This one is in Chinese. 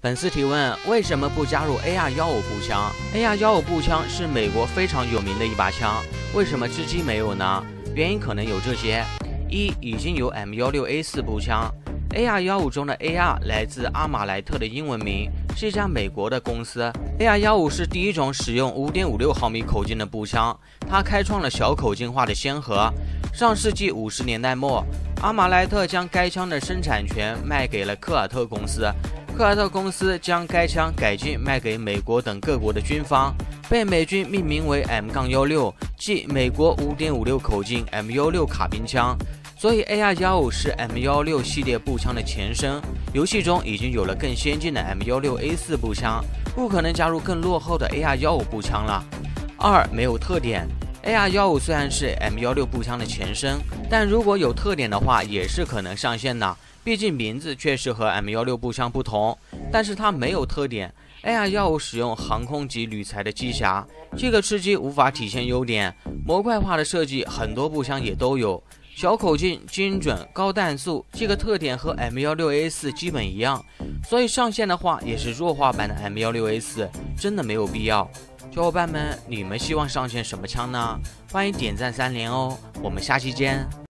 粉丝提问：为什么不加入 AR 幺五步枪？AR 幺五步枪是美国非常有名的一把枪，为什么至今没有呢？原因可能有这些：一，已经有 M 幺六 A 四步枪，AR 幺五中的 AR 来自阿马莱特的英文名，是一家美国的公司。AR 幺五是第一种使用五点五六毫米口径的步枪，它开创了小口径化的先河。上世纪五十年代末，阿马莱特将该枪的生产权卖给了科尔特公司。科尔特公司将该枪改进卖给美国等各国的军方，被美军命名为 M-16，即美国5.56口径 M16 卡宾枪。所以 AR-15 是 M16 系列步枪的前身。游戏中已经有了更先进的 M16A4 步枪，不可能加入更落后的 AR-15 步枪了。二没有特点，AR-15 虽然是 M16 步枪的前身，但如果有特点的话，也是可能上线的。毕竟名字确实和 M 幺六步枪不同，但是它没有特点。AR 幺五使用航空级铝材的机匣，这个吃鸡无法体现优点。模块化的设计，很多步枪也都有。小口径、精准、高弹速，这个特点和 M 幺六 A 四基本一样，所以上线的话也是弱化版的 M 幺六 A 四，真的没有必要。小伙伴们，你们希望上线什么枪呢？欢迎点赞三连哦！我们下期见。